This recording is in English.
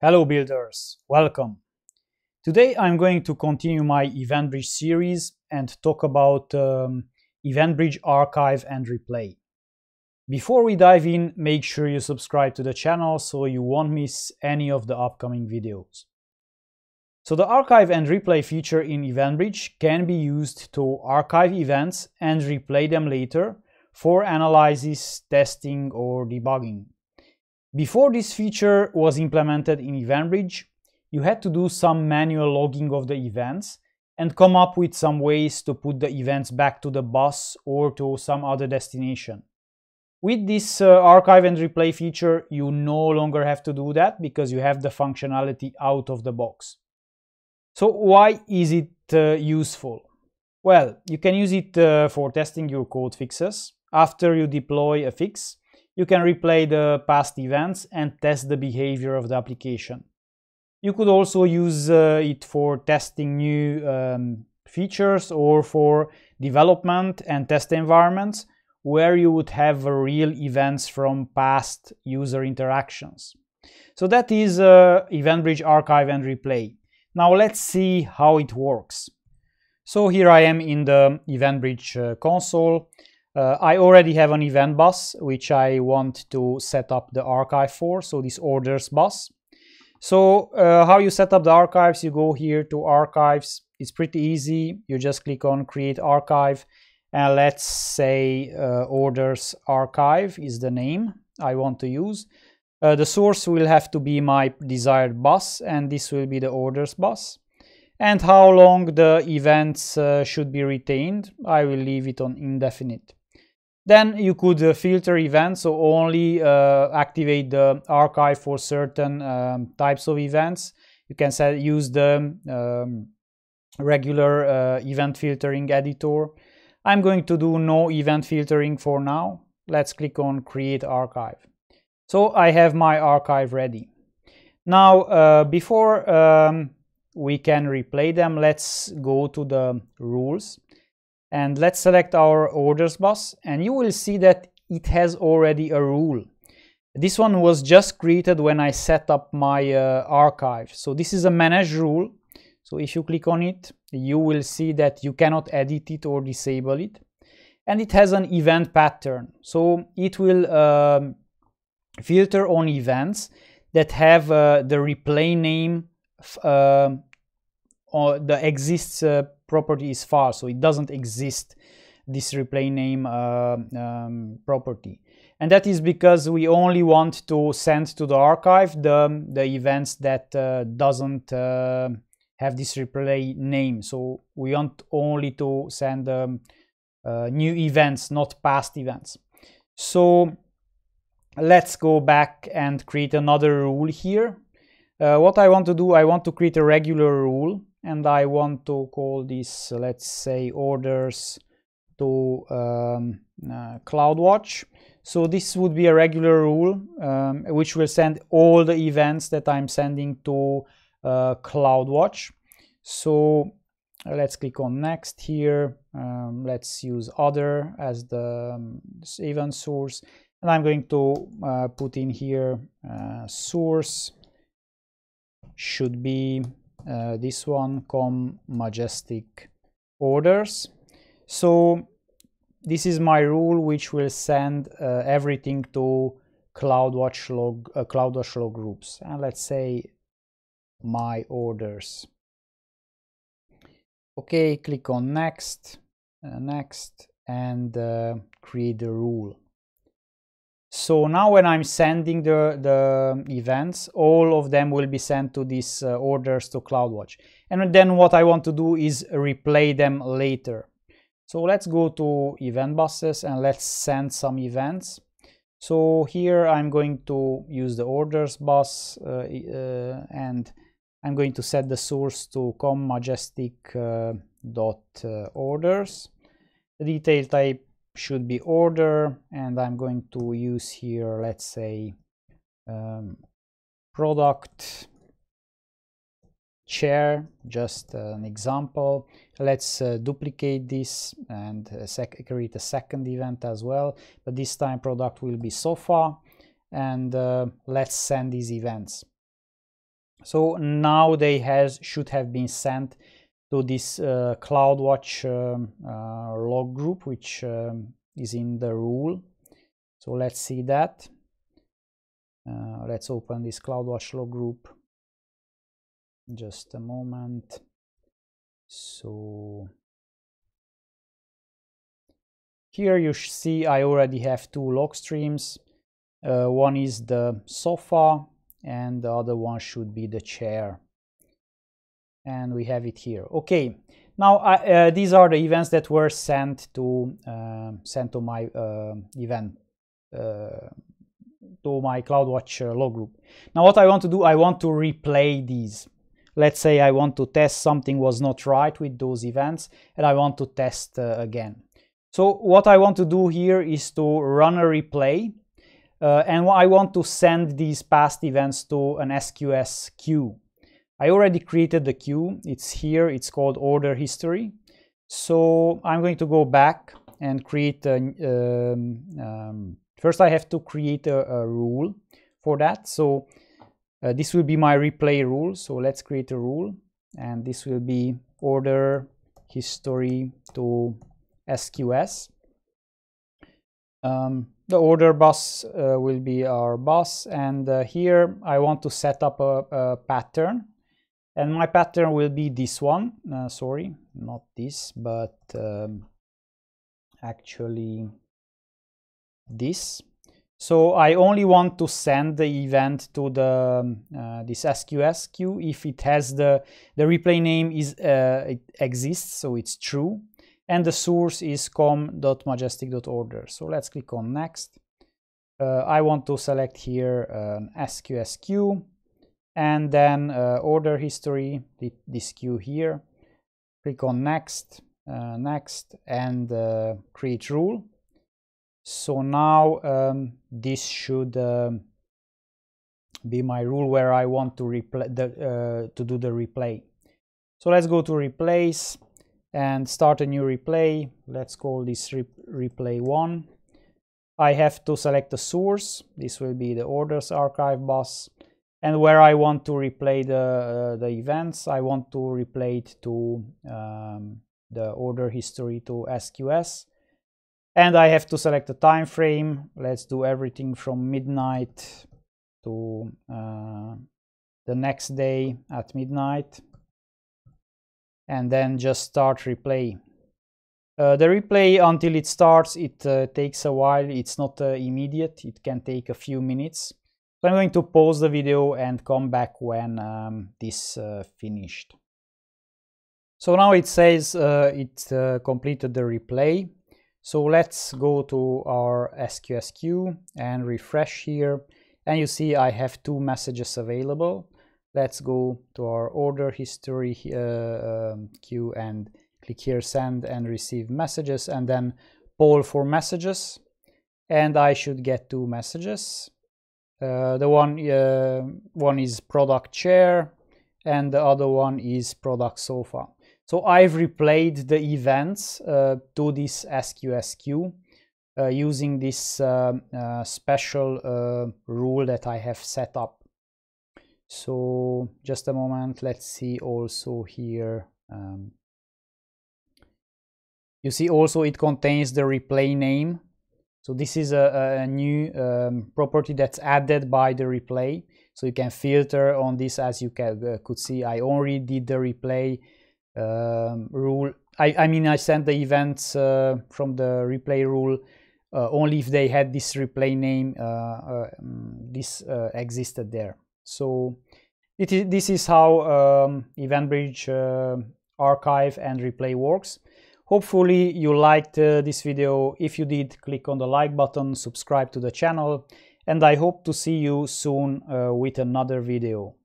Hello builders, welcome. Today I'm going to continue my EventBridge series and talk about um, EventBridge archive and replay. Before we dive in, make sure you subscribe to the channel so you won't miss any of the upcoming videos. So the archive and replay feature in EventBridge can be used to archive events and replay them later for analysis, testing or debugging. Before this feature was implemented in EventBridge, you had to do some manual logging of the events and come up with some ways to put the events back to the bus or to some other destination. With this uh, archive and replay feature, you no longer have to do that because you have the functionality out of the box. So why is it uh, useful? Well, you can use it uh, for testing your code fixes. After you deploy a fix, you can replay the past events and test the behavior of the application. You could also use uh, it for testing new um, features or for development and test environments where you would have real events from past user interactions. So that is uh, EventBridge Archive and Replay. Now let's see how it works. So here I am in the EventBridge uh, console uh, I already have an event bus, which I want to set up the archive for, so this orders bus. So uh, how you set up the archives, you go here to archives. It's pretty easy. You just click on create archive and let's say uh, orders archive is the name I want to use. Uh, the source will have to be my desired bus and this will be the orders bus. And how long the events uh, should be retained, I will leave it on indefinite. Then you could uh, filter events, so only uh, activate the archive for certain um, types of events. You can set, use the um, regular uh, event filtering editor. I'm going to do no event filtering for now. Let's click on create archive. So I have my archive ready. Now, uh, before um, we can replay them, let's go to the rules and let's select our orders bus and you will see that it has already a rule. This one was just created when I set up my uh, archive. So this is a manage rule. So if you click on it, you will see that you cannot edit it or disable it. And it has an event pattern. So it will um, filter on events that have uh, the replay name uh, or the exists property is false, so it doesn't exist this replay name uh, um, property. And that is because we only want to send to the archive the, the events that uh, doesn't uh, have this replay name. So we want only to send um, uh, new events, not past events. So let's go back and create another rule here. Uh, what I want to do, I want to create a regular rule and I want to call this let's say orders to um, uh, CloudWatch. So this would be a regular rule um, which will send all the events that I'm sending to uh, CloudWatch. So uh, let's click on next here. Um, let's use other as the um, event source. And I'm going to uh, put in here uh, source. Should be uh, this one com majestic orders. So this is my rule which will send uh, everything to CloudWatch log uh, CloudWatch log groups and let's say my orders. Okay click on next uh, next and uh, create the rule so now when I'm sending the, the events, all of them will be sent to these uh, orders to CloudWatch. And then what I want to do is replay them later. So let's go to event buses and let's send some events. So here I'm going to use the orders bus uh, uh, and I'm going to set the source to com majestic uh, dot uh, orders. The detail type should be order and I'm going to use here let's say um, product chair just an example. Let's uh, duplicate this and uh, create a second event as well but this time product will be sofa and uh, let's send these events. So now they has should have been sent to this uh, CloudWatch um, uh, log group, which um, is in the rule. So let's see that. Uh, let's open this CloudWatch log group. Just a moment. So here you see I already have two log streams. Uh, one is the sofa and the other one should be the chair and we have it here. Okay now uh, these are the events that were sent to uh, sent to my uh, event to my CloudWatch uh, log group. Now what I want to do I want to replay these. Let's say I want to test something was not right with those events and I want to test uh, again. So what I want to do here is to run a replay uh, and I want to send these past events to an SQS queue. I already created the queue. It's here. It's called order history. So I'm going to go back and create a, um, um, first I have to create a, a rule for that. So uh, this will be my replay rule. So let's create a rule and this will be order history to SQS. Um, the order bus uh, will be our bus and uh, here I want to set up a, a, pattern and my pattern will be this one. Uh, sorry not this but um, actually this. So I only want to send the event to the um, uh, this SQS queue if it has the the replay name is uh, it exists so it's true. And the source is com.majestic.order. So let's click on next. Uh, I want to select here an SQS queue and then uh, order history, this queue here. Click on next, uh, next and uh, create rule. So now um, this should um, be my rule where I want to replay the, uh, to do the replay. So let's go to replays and start a new replay. Let's call this re replay one. I have to select the source. This will be the orders archive bus. And where I want to replay the, uh, the events, I want to replay it to um, the order history to SQS. And I have to select the time frame. Let's do everything from midnight to uh, the next day at midnight and then just start replay. Uh, the replay until it starts, it uh, takes a while. It's not uh, immediate. It can take a few minutes. So I'm going to pause the video and come back when um, this uh, finished. So now it says uh, it uh, completed the replay. So let's go to our SQS queue and refresh here. And you see I have two messages available let's go to our order history uh, um, queue and click here send and receive messages and then poll for messages and I should get two messages uh, the one uh, one is product chair and the other one is product sofa. So I've replayed the events uh, to this SQS queue uh, using this uh, special rule that I have set up. So just a moment let's see also here um, you see also it contains the replay name so this is a, a new um, property that's added by the replay. So you can filter on this as you can, uh, could see. I only did the replay um, rule. I, I mean I sent the events uh, from the replay rule uh, only if they had this replay name uh, uh, mm, this uh, existed there. So it is, this is how um, EventBridge archive and replay works. Hopefully you liked uh, this video. If you did, click on the like button, subscribe to the channel, and I hope to see you soon uh, with another video.